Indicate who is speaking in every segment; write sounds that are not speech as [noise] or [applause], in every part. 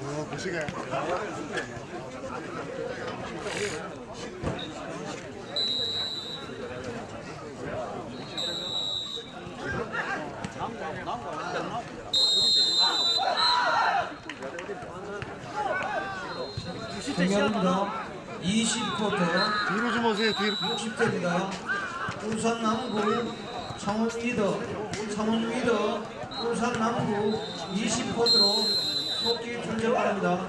Speaker 1: 어, 보시게.
Speaker 2: 중요합니다. 20쿼터
Speaker 1: 뒤로 좀 오세요, 뒤로.
Speaker 2: 60대입니다. 울산 남구 창원 위더 창원 위더 울산 남구 20쿼터로 속기 출전 바랍니다.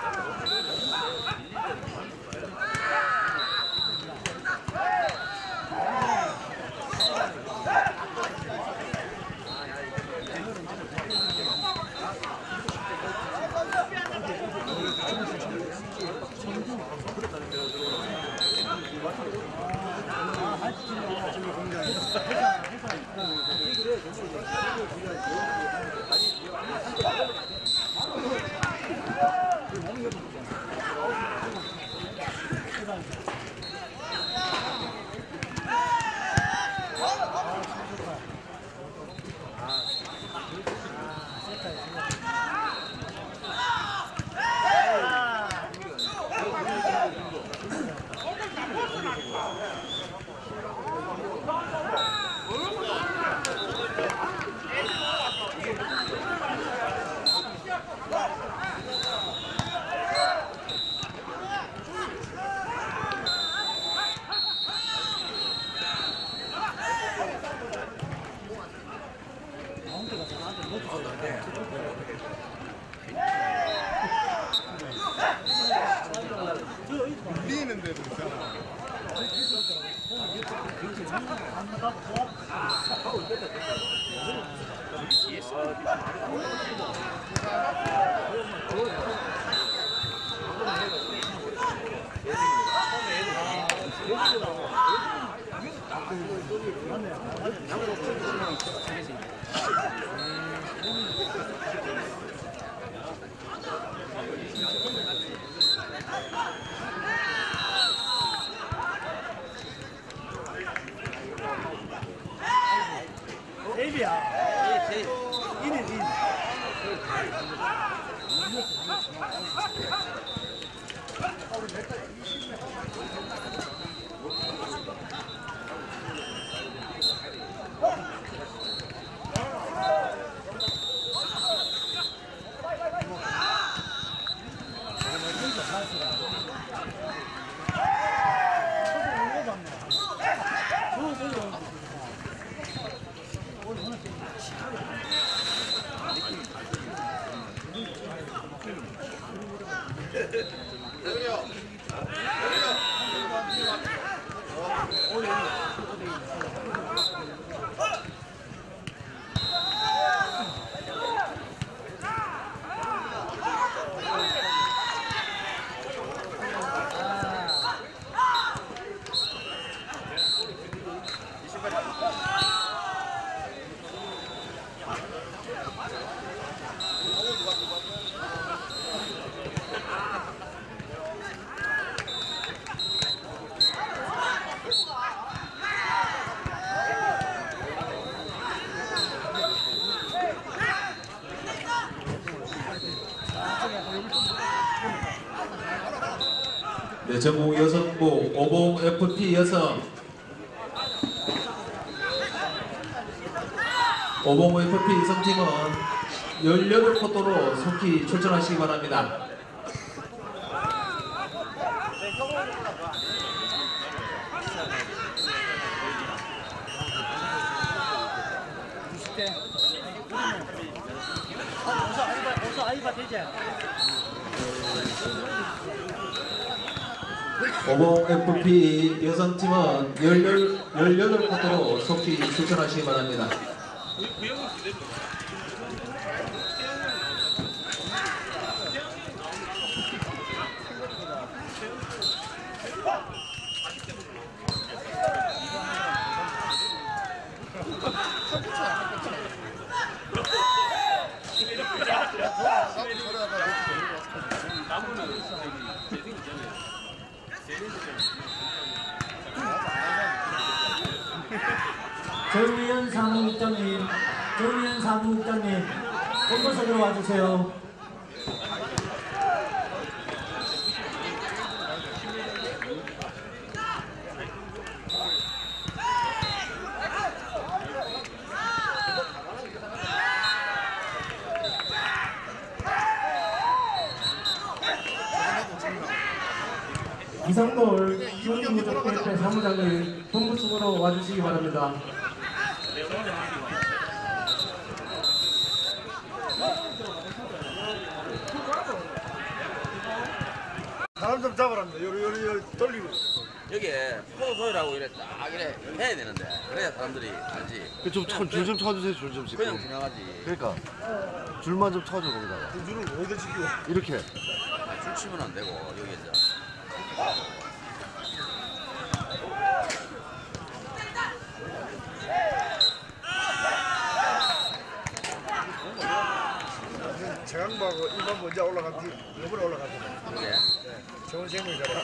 Speaker 1: Oh, yeah.
Speaker 3: 네, 전국 여성부 오봉 FP 여성 오봉 FP 여성팀은 18포토로 속히 출전하시기 바랍니다. 오봉 FP 여성팀은 18포트로 속기 출전하시기 바랍니다.
Speaker 4: 정미연 사무국장님, 정미연 사무국장님, 본부석으로 와주세요. 이상돌 중부적대표 사무장님 본부석으로 와주시기 바랍니다.
Speaker 1: 사람 좀 잡아랍니다. 요리 요리 요리 돌리고.
Speaker 5: 여기에 포도소이라고 이래 딱 이래 해야 되는데 그래야 사람들이 알지
Speaker 1: 좀줄좀 쳐주세요. 줄좀
Speaker 5: 그냥 지나가지
Speaker 1: 그러니까 줄만 좀 쳐줘 거기다가. 줄을 어디다 지켜? 이렇게.
Speaker 5: 줄 치면 안 되고 여기 이제
Speaker 1: 재강부하고 일반 먼저 올라간 뒤 이번에 올라갔잖아.
Speaker 5: 여기에 超人もいたら。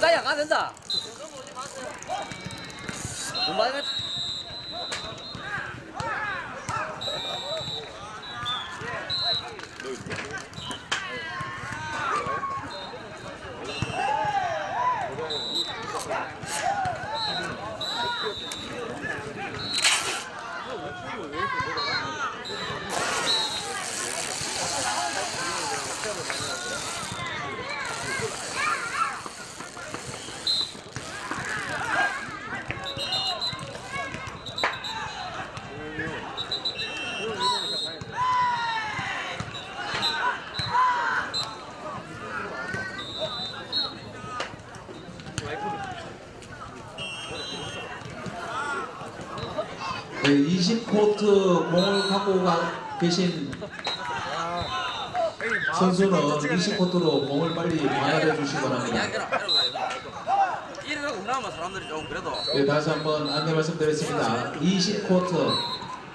Speaker 6: 나야 가 된다. 돈많
Speaker 3: 네, 20코트 공을 갖고 가 계신 선수는 20코트로 공을 빨리 반납해 주시기 바랍니다. 네, 다시 한번 안내 말씀드리겠습니다. 20코트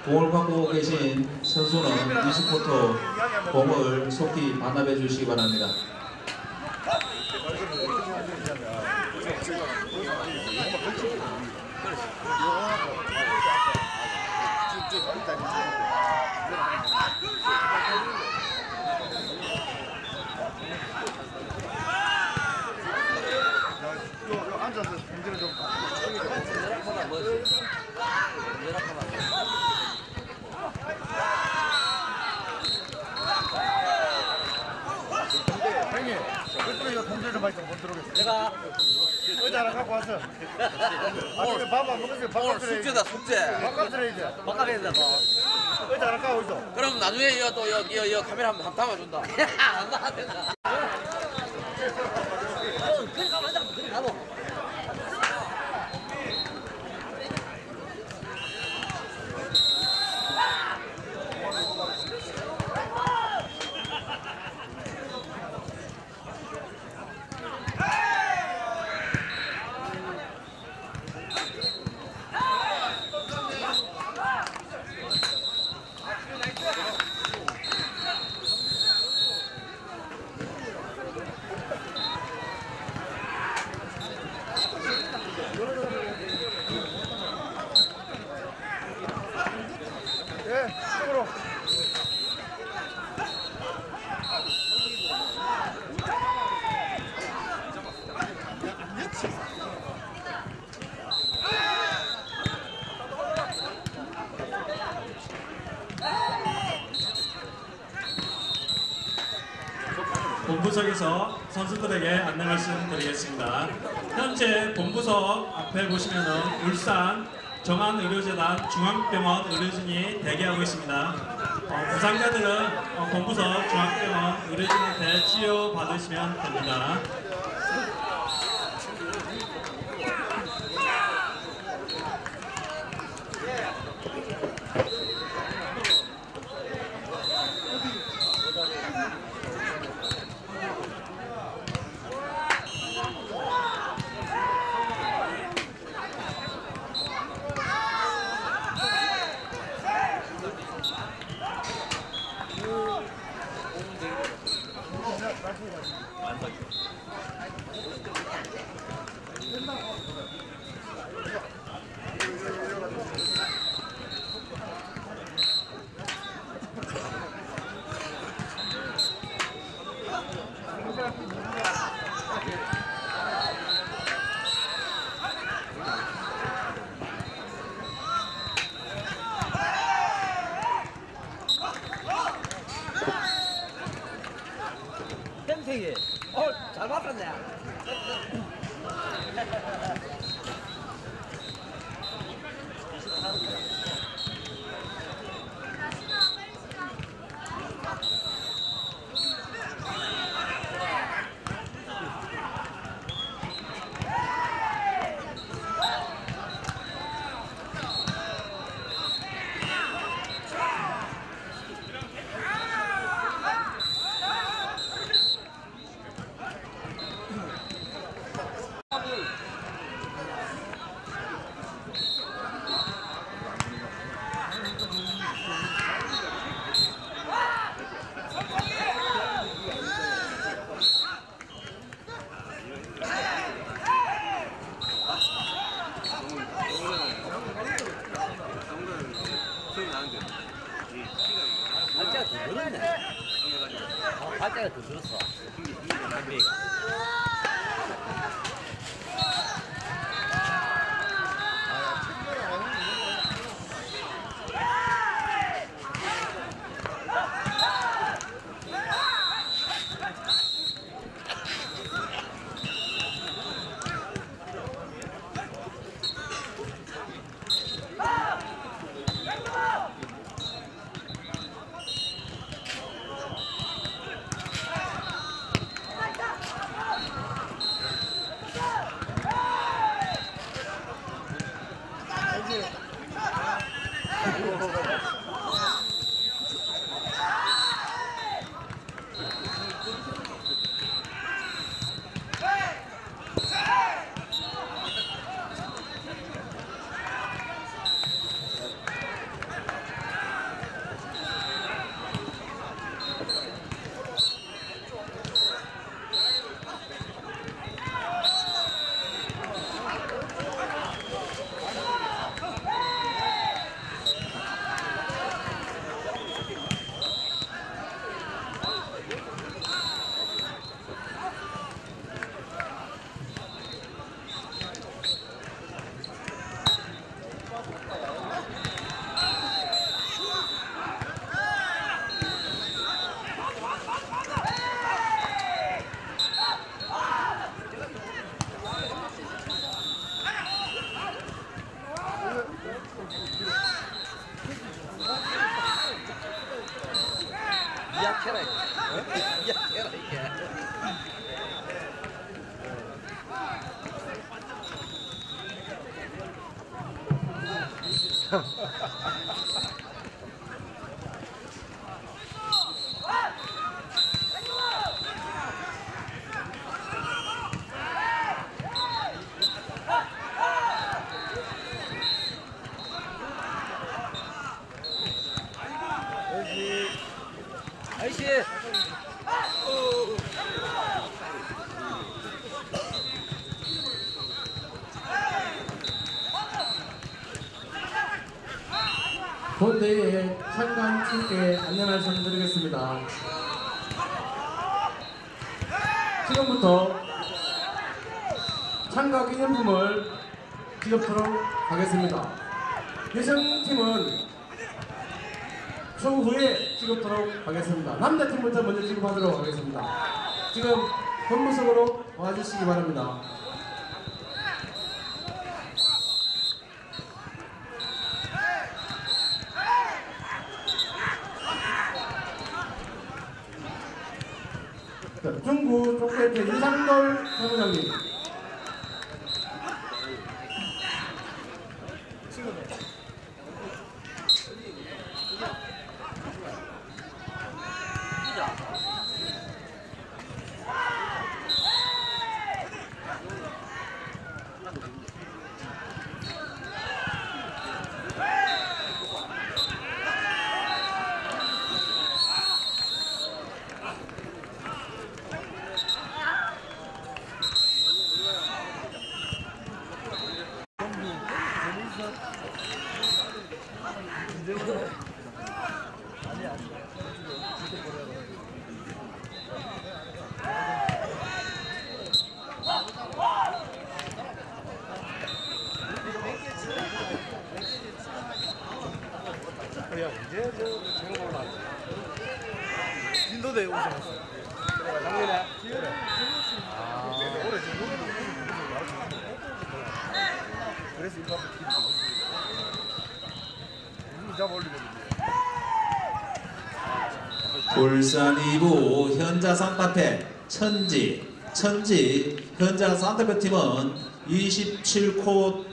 Speaker 3: 공을 갖고 계신 선수는 20코트 공을 속히 반납해 주시기 바랍니다.
Speaker 1: 앉아서 공지를 좀
Speaker 6: 연락하나 뭐지? 연락하나
Speaker 1: 형님 그쪽에 이거 공지 좀 많이 좀 건드려보겠습니다
Speaker 6: 내가
Speaker 1: 의자 하나 갖고 왔어 아침에 밥안 먹었어요.
Speaker 6: 오늘
Speaker 1: 드려야
Speaker 6: 숙제다 숙제.
Speaker 1: 밥값 드려야지.
Speaker 6: 바꿔야 된다
Speaker 1: 의자 하나 갖고 있어
Speaker 6: 그럼 나중에 이거 또 이거, 이거, 이거 카메라 한번 담아준다. [laughs] 안 나야 된다 그래 가면 앉아 그래 가도
Speaker 1: 예 쪽으로
Speaker 7: 본부석에서 선수들에게 안내 말씀 드리겠습니다. 현재 본부석 앞에 보시면은 울산 정한의료재단 중앙병원 의료진이 대기하고 있습니다. 어, 부상자들은 어, 본부석 중앙병원 의료진한테 치료 받으시면 됩니다.
Speaker 6: 이약해라 이게. 어? 이약해라 이게. 아이씨.
Speaker 4: 참가한 팀께 안내 말씀드리겠습니다. 지금부터 참가 기념품을 지급하도록 하겠습니다. 여성팀은 추후에 지급하도록 하겠습니다. 남자팀부터 먼저 지급하도록 하겠습니다. 지금 본부석으로 와주시기 바랍니다. 자, 중구 족배트 이상돌 사무장님.
Speaker 1: 진도대 우승했어요. 작년에?
Speaker 3: 울산 2부 현자 산타페 천지 천지 현자 산타페 팀은 27쿼터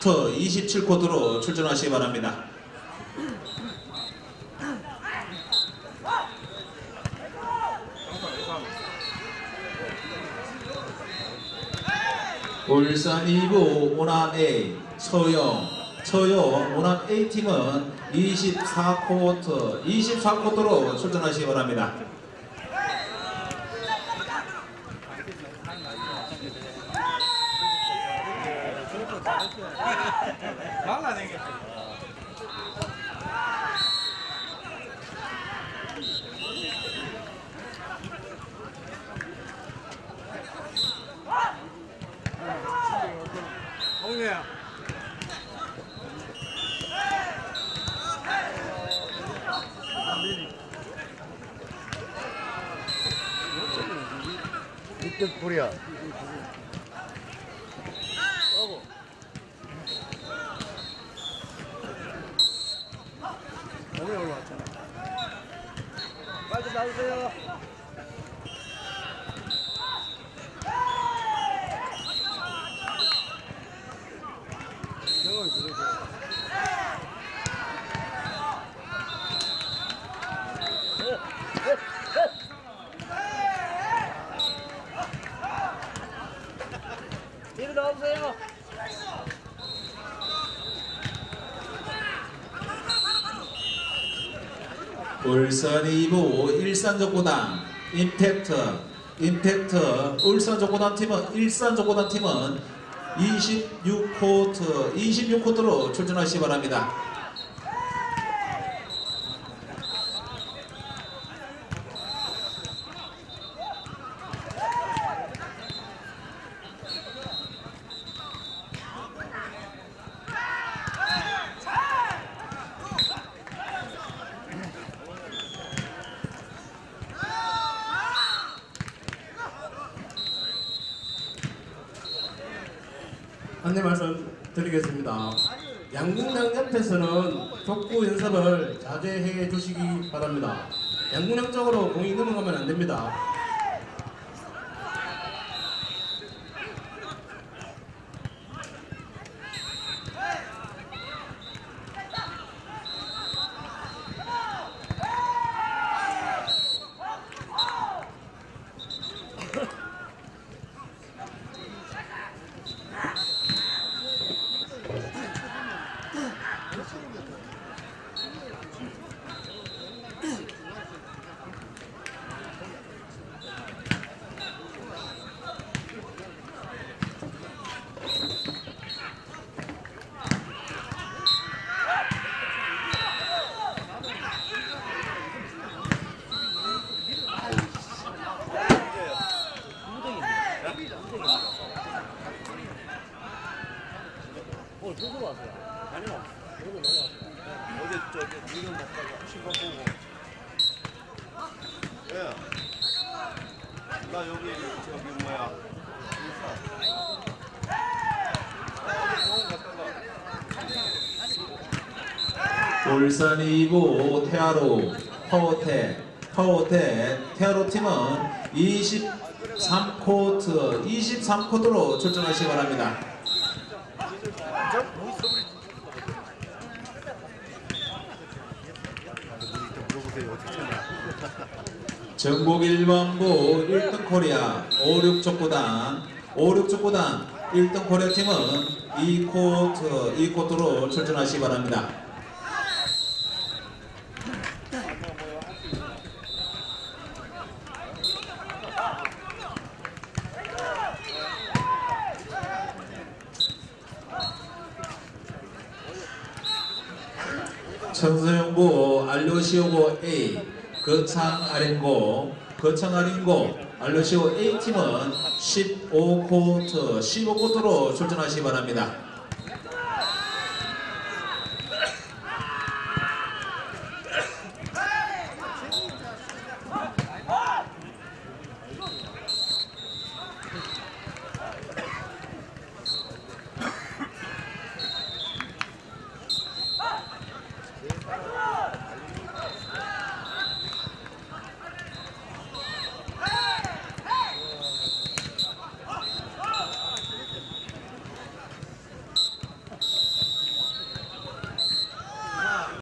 Speaker 3: 27쿼터로 출전하시기 바랍니다. 울산 2부 오남 A. 서영. 서영 오남 A 팀은 24쿼터 24쿼터로 출전하시기 바랍니다.
Speaker 1: 이때 코리아.
Speaker 3: 울산 2부 일산족고단 임팩트 임팩트 울산족고단 팀은 일산족고단 팀은 26코트 26코트로 출전하시기 바랍니다.
Speaker 4: 안내 말씀 드리겠습니다. 양궁장 옆에서는 족구 연습을 자제해 주시기 바랍니다. 양궁장 쪽으로 공이 넘어가면 안 됩니다.
Speaker 1: 어제 저기 이름 먹다가 신발 보고. 예. 나 여기 저기 뭐야.
Speaker 3: 울산 2부 태아로 파워테 파워테 태아로 팀은 23코트 23코트로 출전하시기 바랍니다. 전국 1번부 1등 코리아 56족구단 56족구단 1등 코리아 팀은 2코트 2코트로 출전하시기 바랍니다. 천서영부 알료시오고 A 거창 아린고 거창 아린고 알료시오 A팀은 15코트 15코트로 출전하시기 바랍니다.